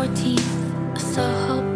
14th, I saw hope.